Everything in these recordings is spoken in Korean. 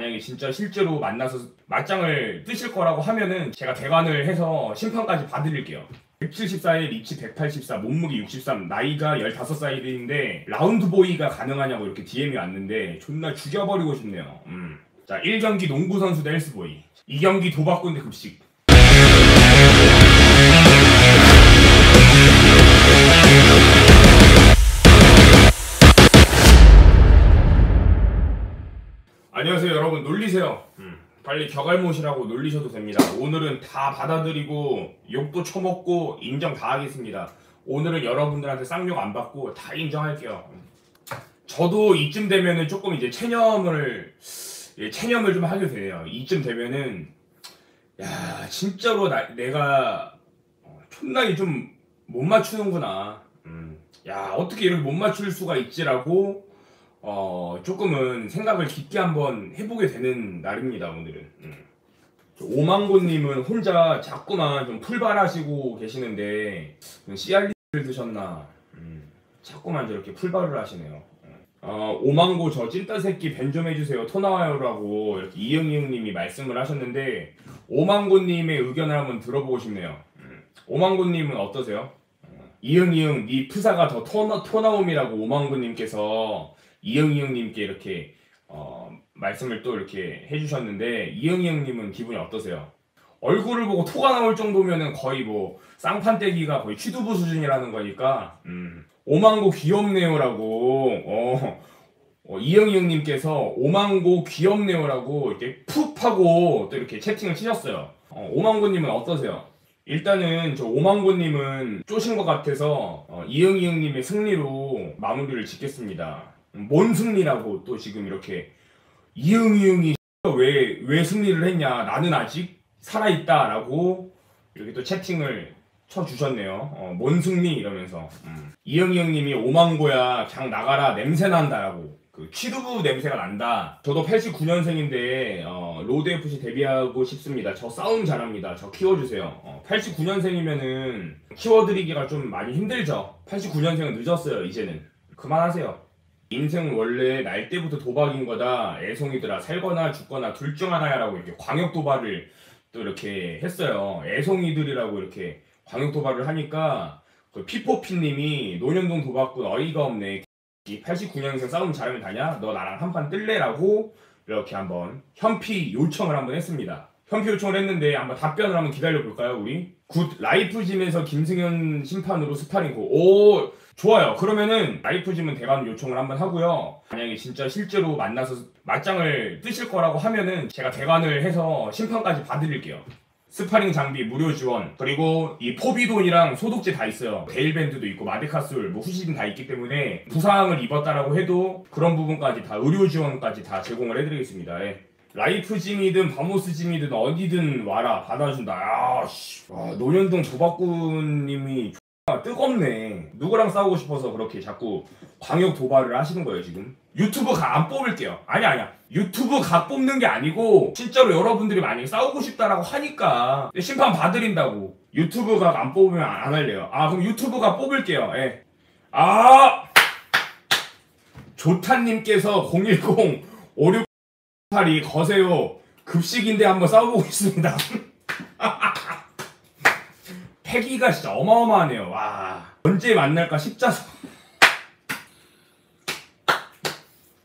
만약에 진짜 실제로 만나서 맞짱을 뜨실 거라고 하면은 제가 대관을 해서 심판까지 봐드릴게요. 174에 reach 184, 몸무게 63, 나이가 15살인데 round boy가 가능하냐고 이렇게 DM이 왔는데 존나 죽여버리고 싶네요. 음. 자, 1경기 농구 선수 대 헬스보이. 2경기 도박꾼 대 급식. 안녕하세요 여러분. 놀리세요. 음, 빨리 격알못이라고 놀리셔도 됩니다. 오늘은 다 받아들이고 욕도 쳐먹고 인정 다 하겠습니다. 오늘은 여러분들한테 쌍욕 안 받고 다 인정할게요. 음. 저도 이쯤 되면은 조금 이제 체념을 예, 체념을 좀 하게 돼요. 이쯤 되면은 야 진짜로 나, 내가 어, 존나게 좀 못 맞추는구나. 음, 야 어떻게 이렇게 못 맞출 수가 있지라고 어, 조금은 생각을 깊게 한번 해보게 되는 날입니다, 오늘은. 음. 오망고님은 혼자 자꾸만 좀 풀발하시고 계시는데, 씨알리를 드셨나? 음, 자꾸만 저렇게 풀발을 하시네요. 어, 오망고 저 찐따 새끼 벤 좀 해주세요. 토 나와요라고 이렇게 이응이응님이 말씀을 하셨는데, 오망고님의 의견을 한번 들어보고 싶네요. 음. 오망고님은 어떠세요? 이응이응 니 프사가 더 토, 토나옴이라고 오망고님께서 이영희 형님께 이렇게 어, 말씀을 또 이렇게 해주셨는데 이영희 형님은 기분이 어떠세요? 얼굴을 보고 토가 나올 정도면은 거의 뭐 쌍판떼기가 거의 취두부 수준이라는 거니까 음, 오망고 귀엽네요라고 어, 어, 이영희 형님께서 오망고 귀엽네요라고 이렇게 푹 하고 또 이렇게 채팅을 치셨어요. 어, 오망고님은 어떠세요? 일단은 저 오망고님은 쪼신 것 같아서 어, 이영희 형님의 승리로 마무리를 짓겠습니다. 뭔 승리라고 또 지금 이렇게 이응이응이 왜, 왜 승리를 했냐. 나는 아직 살아있다 라고 이렇게 또 채팅을 쳐주셨네요. 어, 뭔 승리 이러면서. 음. 이응이응님이 오망고야 그냥 나가라 냄새 난다라고. 그 취두부 냄새가 난다. 저도 89년생인데 어, 로드FC 데뷔하고 싶습니다. 저 싸움 잘합니다. 저 키워주세요. 어, 89년생이면은 키워드리기가 좀 많이 힘들죠. 89년생은 늦었어요 이제는. 그만하세요 인생은 원래 날 때부터 도박인 거다. 애송이들아 살거나 죽거나 둘 중 하나야라고 이렇게 광역 도발을 또 이렇게 했어요. 애송이들이라고 이렇게 광역 도발을 하니까 그 피포피님이 노년동 도박꾼 어이가 없네. 89년생 싸움 잘하면 다냐? 너 나랑 한 판 뜰래라고 이렇게 한번 현피 요청을 한번 했습니다. 현피 요청을 했는데 한번 답변을 한번 기다려 볼까요, 우리? good 라이프짐에서 김승현 심판으로 스파링 go 오 좋아요. 그러면은 라이프짐은 대관 요청을 한번 하고요. 만약에 진짜 실제로 만나서 맞짱을 뜨실 거라고 하면은 제가 대관을 해서 심판까지 봐드릴게요. 스파링 장비 무료 지원 그리고 이 포비돈이랑 소독제 다 있어요 대일밴드도 있고 마데카솔 뭐 후시딘 다 있기 때문에 부상을 입었다라고 해도 그런 부분까지 다 의료 지원까지 다 제공을 해드리겠습니다 예. 라이프짐이든 바모스짐이든 어디든 와라 받아준다 야씨 노년동 조박구님이 뜨겁네. 누구랑 싸우고 싶어서 그렇게 자꾸 광역 도발을 하시는 거예요, 지금. 유튜브 각 안 뽑을게요. 아니, 아니야. 유튜브 각 뽑는 게 아니고, 진짜로 여러분들이 만약에 싸우고 싶다라고 하니까, 심판 봐드린다고. 유튜브 각 안 뽑으면 안 할래요. 아, 그럼 유튜브 각 뽑을게요. 예. 아! 조타님께서 010 5682 거세요. 급식인데 한번 싸워보고 있습니다. 패기가 진짜 어마어마하네요. 와 언제 만날까 십자수.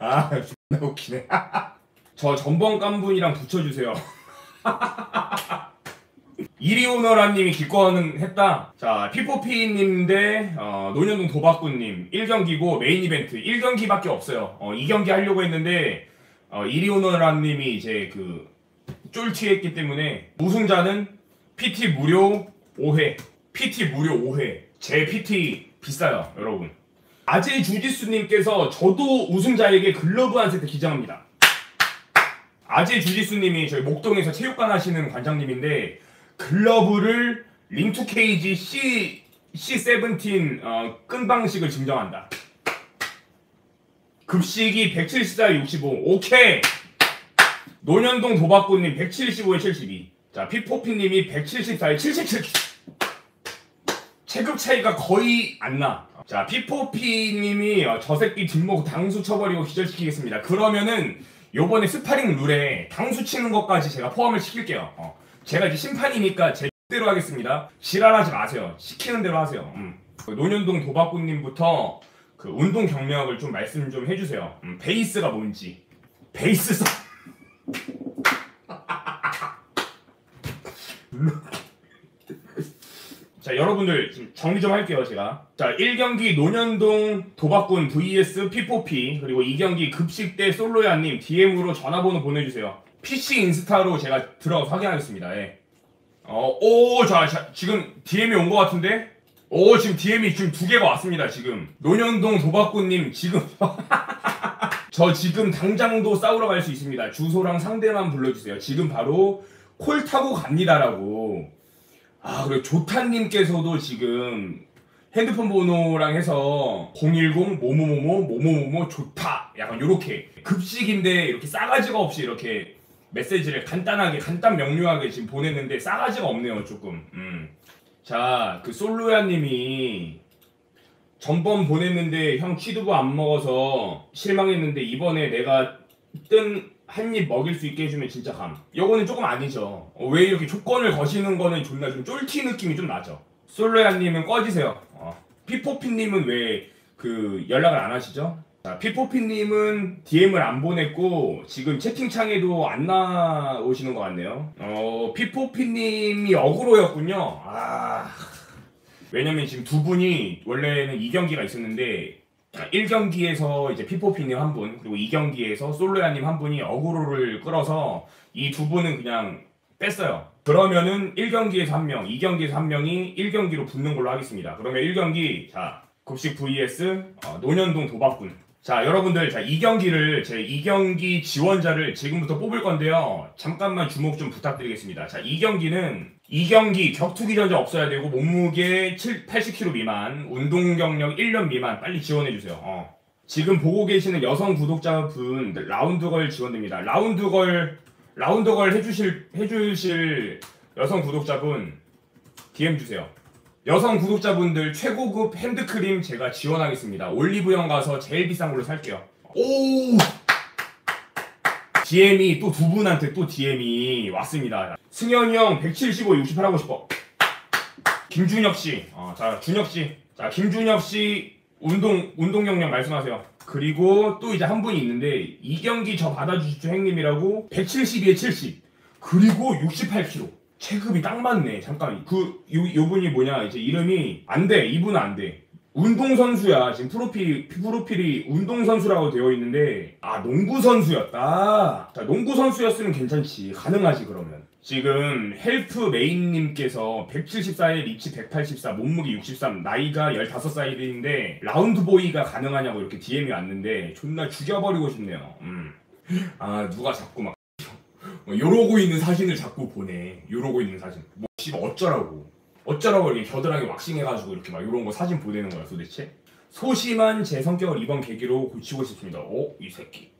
아 존나 웃기네. 저 전번 깐분이랑 붙여주세요. 이리오너라님이 기권은 했다. 자, 피포피님 대 어, 노년동 도박꾼님 1경기고 메인 이벤트 1경기밖에 없어요. 어, 2경기 하려고 했는데 어, 이리오너라님이 이제 그 쫄티했기 때문에 우승자는 PT 무료 5회 PT 무료 5회 제 PT 비싸요 여러분. 아재 주지수님께서 저도 우승자에게 글러브 한 세트 기장합니다. 아재 주지수님이 저희 목동에서 체육관 하시는 관장님인데 글러브를 링투 케이지 C C17 어, 끈 방식을 증정한다. 급식이 174에 65 오케이. 노년동 도박꾼님 175에 72 자, 피포피님이 174에 77. 체급 차이가 거의 안 나. 자, 피포피님이 어, 저 새끼 뒷목 당수 쳐버리고 기절시키겠습니다. 그러면은 요번에 스파링 룰에 당수 치는 것까지 제가 포함을 시킬게요. 어. 제가 이제 심판이니까 제 대로 하겠습니다. 지랄하지 마세요. 시키는 대로 하세요. 음. 그 노년동 도박꾼님부터 그 운동 경력을 좀 말씀 좀 해주세요. 음, 베이스가 뭔지. 베이스성. 자 여러분들 지금 정리 좀 할게요 제가 자 1경기 노년동 도박꾼 vs 피포피 그리고 2경기 급식대 솔로야님 DM으로 전화번호 보내주세요 PC 인스타로 제가 들어가서 확인하겠습니다 예. 어, 오, 자, 자, 지금 DM이 온 것 같은데? 오, 지금 DM이 지금 두 개가 왔습니다, 지금. 노년동 도박꾼님, 지금. 저 지금 당장도 싸우러 갈 수 있습니다. 주소랑 상대만 불러주세요. 지금 바로 콜 타고 갑니다라고. 아, 그리고 조탄님께서도 지금 핸드폰 번호랑 해서 010 모모모모 모모모모 좋다 약간 요렇게 급식인데 이렇게 싸가지가 없이 이렇게 메시지를 간단하게 간단 명료하게 지금 보냈는데 싸가지가 없네요 조금 음. 자그 솔로야님이 전번 보냈는데 형 취두부 안 먹어서 실망했는데 이번에 내가 뜬 한 입 먹일 수 있게 해주면 진짜 감. 요거는 조금 아니죠. 어, 왜 이렇게 조건을 거시는 거는 존나 좀 쫄티 느낌이 좀 나죠. 솔로야님은 꺼지세요. 어. 피포피님은 왜 그 연락을 안 하시죠? 자, 피포피님은 DM을 안 보냈고 지금 채팅창에도 안 나오시는 것 같네요. 어, 피포피님이 어그로였군요. 아. 왜냐면 지금 두 분이 원래는 2경기가 있었는데 1경기에서 이제 피포피님 한 분, 그리고 2경기에서 솔로야님 한 분이 어그로를 끌어서 이 두 분은 그냥 뺐어요. 그러면은 1경기에서 한 명, 2경기에서 한 명이 1경기로 붙는 걸로 하겠습니다. 그러면 1경기, 자, 급식 vs 어, 노년동 도박꾼. 자, 여러분들, 자, 2경기를, 제 2경기 지원자를 지금부터 뽑을 건데요. 잠깐만 주목 좀 부탁드리겠습니다. 자, 2경기는 2경기 격투기 전자 없어야 되고, 몸무게 7, 80kg 미만, 운동 경력 1년 미만, 빨리 지원해주세요. 어. 지금 보고 계시는 여성 구독자분, 라운드걸 지원됩니다. 라운드걸, 라운드걸 해주실, 해주실 여성 구독자분, DM 주세요. 여성 구독자분들 최고급 핸드크림 제가 지원하겠습니다. 올리브영 가서 제일 비싼 걸로 살게요. 오! DM이 또 두 분한테 또 DM이 왔습니다. 승현이 형 175, 68 하고 싶어. 김준혁 씨, 어, 자 준혁 씨, 자 김준혁 씨 운동 운동 경력 말씀하세요. 그리고 또 이제 한 분이 있는데 이 경기 저 받아주십시오 형님이라고 172에 70 그리고 68kg. 체급이 딱 맞네. 잠깐 그 요, 요 분이 뭐냐 이제 이름이 안 돼. 이분은 안 돼. 운동 선수야. 지금 프로필 프로필이 운동 선수라고 되어 있는데 아 농구 선수였다. 자 농구 선수였으면 괜찮지. 가능하지 그러면. 지금 헬프 메인님께서 174에 리치 184, 몸무게 63, 나이가 15살인데 round boy가 가능하냐고 이렇게 DM이 왔는데 존나 죽여버리고 싶네요. 음. 아 누가 자꾸 막 뭐 요러고 있는 사진을 자꾸 보내. 요러고 있는 사진. 뭐 씨발 어쩌라고. 어쩌라고 이렇게 겨드랑이 왁싱해가지고 이렇게 막 요런 거 사진 보내는 거야 도대체? 소심한 제 성격을 이번 계기로 고치고 싶습니다. 오, 이 새끼.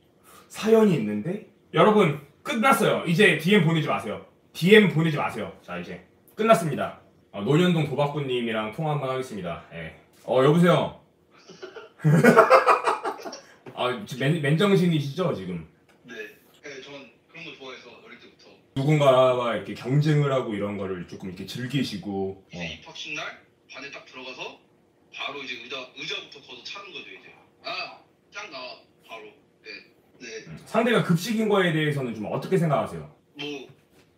사연이 있는데? 여러분, 끝났어요. 이제 DM 보내지 마세요. DM 보내지 마세요. 자, 이제 끝났습니다. 어, 노년동 도박꾼님이랑 통화 한번 하겠습니다. 예. 어, 여보세요? 아, 맨, 맨정신이시죠, 지금? 네. 네, 전 그런 거 좋아해서 어릴 때부터 누군가와 이렇게 경쟁을 하고 이런 거를 조금 이렇게 즐기시고 이제 어. 입학식 날 반에 딱 들어가서 바로 이제 의자 의자부터 걷어 차는 거죠 이제. 아짱 나와 바로. 네. 네. 음. 상대가 급식인 거에 대해서는 좀 어떻게 생각하세요? 뭐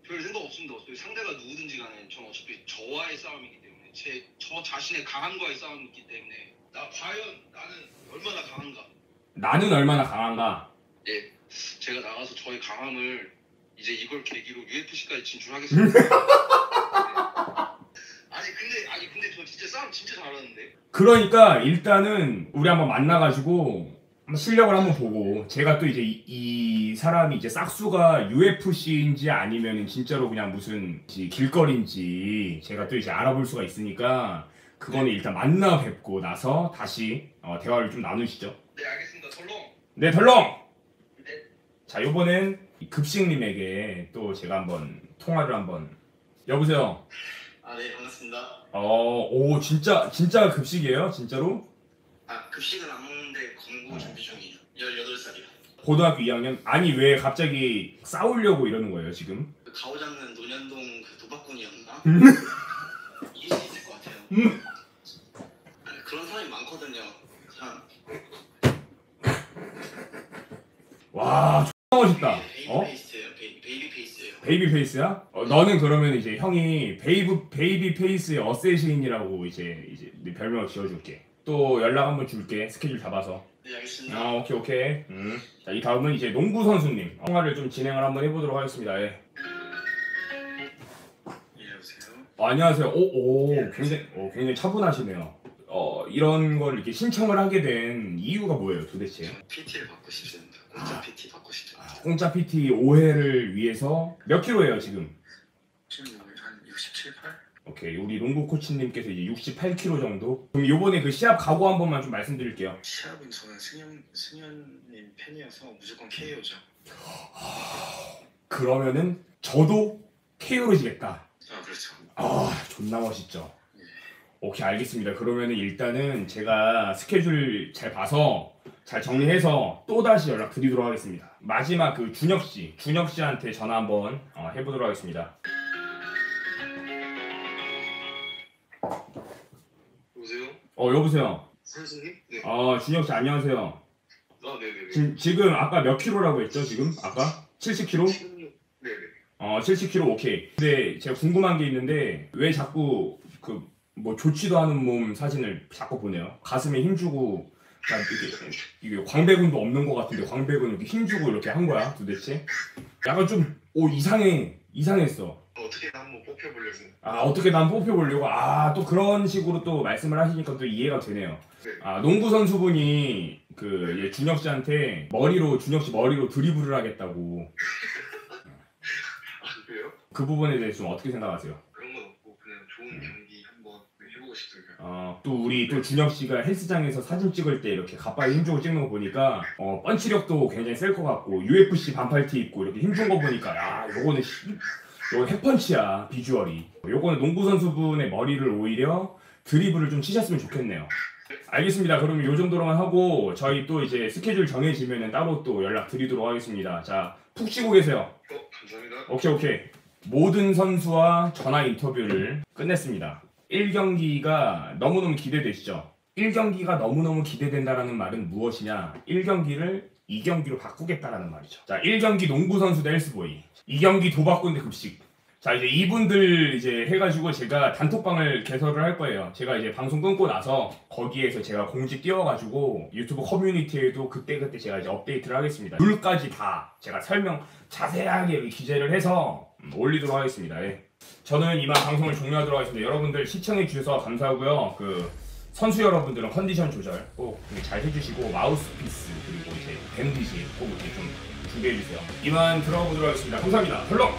별 생각 없습니다. 어차피 상대가 누구든지 간에 전 어차피 저와의 싸움이기 때문에 제 저 자신의 강함과의 싸움이기 때문에 나 과연 나는 얼마나 강한가. 나는 얼마나 강한가? 예. 제가 나가서 저의 강함을 이제 이걸 계기로 UFC까지 진출하겠습니다. 네. 아니 근데 아니 근데 저 진짜 싸움 진짜 잘하는데. 그러니까 일단은 우리 한번 만나가지고 한번 실력을 한번 보고 제가 또 이제 이, 이 사람이 이제 싹수가 UFC인지 아니면 진짜로 그냥 무슨 이 길거리인지 제가 또 이제 알아볼 수가 있으니까 그거는 일단 만나 뵙고 나서 다시 어, 대화를 좀 나누시죠. 네 알겠습니다. 덜렁. 네, 덜렁! 네. 자, 요번엔 이 급식님에게 또 제가 한번 통화를 한번. 여보세요? 아 네 반갑습니다. 어, 오, 진짜, 진짜 급식이에요? 진짜로? 아 급식은 안 먹는데 공부 준비 중이에요. 18살이요. 고등학교 2학년? 아니 왜 갑자기 싸우려고 이러는 거예요 지금? 그 가오잡는 논현동 그 도박꾼이었나? 음. 이길 수 있을 것 같아요. 음. 아니, 그런 사람이 많거든요. 참 와 baby face야? 어, 너는 그러면 이제 형이 babe baby face의 assassin이라고 이제 이제 네 별명을 지어줄게 또 연락 한번 줄게 스케줄 잡아서 네 알겠습니다. 아 오케이 오케이 음. 자이 다음은 이제 농구 선수님 통화를 좀 진행을 한번 해보도록 하겠습니다 예. 예 여보세요. 어, 안녕하세요. 오, 오, 굉장히, 어, 굉장히 차분하시네요. 어, 이런 걸 이렇게 신청을 하게 된 이유가 뭐예요, 도대체? PT를 받고 싶습니다. 공짜 PT 받고 싶습니다. 공짜 PT 5회를 위해서 몇 킬로예요, 지금? 지금 한 67, 8? 오케이, 우리 농구 코치님께서 이제 68kg 정도. 그럼 요번에 그 시합 각오 한 번만 좀 말씀드릴게요. 시합은 저는 승현 승현님 팬이어서 무조건 KO죠. 그러면은 저도 KO로 지겠다. 아 그렇죠. 아, 존나 멋있죠. 오케이, 알겠습니다. 그러면은 일단은 제가 스케줄 잘 봐서 잘 정리해서 또 다시 연락 드리도록 하겠습니다. 마지막 그 준혁 씨, 준혁 씨한테 전화 한번 어, 해보도록 하겠습니다. 여보세요? 어, 여보세요. 선수님? 네. 어, 준혁 씨 안녕하세요. 아 네네네. 지금 지금 아까 몇 킬로라고 했죠? 지금 아까 70 킬로? 네네. 어, 70kg 오케이. 근데 제가 궁금한 게 있는데 왜 자꾸 그뭐 좋지도 않은 몸 사진을 자꾸 보내요? 가슴에 힘 주고 자, 이게 이게 광배근도 없는 것 같은데 광배근 이렇게 힘주고 이렇게 한 거야 도대체? 약간 좀 오 이상해 이상했어. 어떻게 한번 뽑혀보려고. 아 어떻게 난 뽑혀보려고 아 또 그런 식으로 또 말씀을 하시니까 또 이해가 되네요. 네. 아 농구 선수분이 그얘 준혁 씨한테 머리로 준혁 씨 머리로 드리블을 하겠다고 아 그래요? 그 부분에 대해서 좀 어떻게 생각하세요? 그런 건 없고 그냥 좋은 경기 한번 해보고 싶습니다. 어, 또 우리 또 준혁 씨가 헬스장에서 사진 찍을 때 이렇게 가빠이 힘주고 찍는 거 보니까 어, 펀치력도 굉장히 셀 것 같고 UFC 반팔티 입고 이렇게 힘준 거 보니까 야 요거는 씨, 요거 핵펀치야 비주얼이. 요거는 농구 선수분의 머리를 오히려 드리블을 좀 치셨으면 좋겠네요. 알겠습니다. 그러면 요 정도로만 하고 저희 또 이제 스케줄 정해지면 따로 또 연락 드리도록 하겠습니다. 자 푹 쉬고 계세요. 어 감사합니다. 오케이 오케이. 모든 선수와 전화 인터뷰를 끝냈습니다 1경기가 너무너무 기대되시죠 1경기가 너무너무 기대된다라는 말은 무엇이냐 1경기를 2경기로 바꾸겠다라는 말이죠 자 1경기 농구 선수 대 헬스보이 2경기 도박꾼 대 급식 자 이제 이분들 이제 해가지고 제가 단톡방을 개설을 할 거예요. 제가 이제 방송 끊고 나서 거기에서 제가 공지 띄워가지고 유튜브 커뮤니티에도 그때 그때 제가 이제 업데이트를 하겠습니다. 룰까지 다 제가 설명 자세하게 기재를 해서 음, 올리도록 하겠습니다. 예. 저는 이만 방송을 종료하도록 하겠습니다. 여러분들 시청해 주셔서 감사하고요. 그 선수 여러분들은 컨디션 조절 꼭 잘 해주시고 마우스피스 그리고 이제 밴드지 꼭 이렇게 좀 준비해 주세요. 이만 들어가 보도록 하겠습니다. 감사합니다. 별로.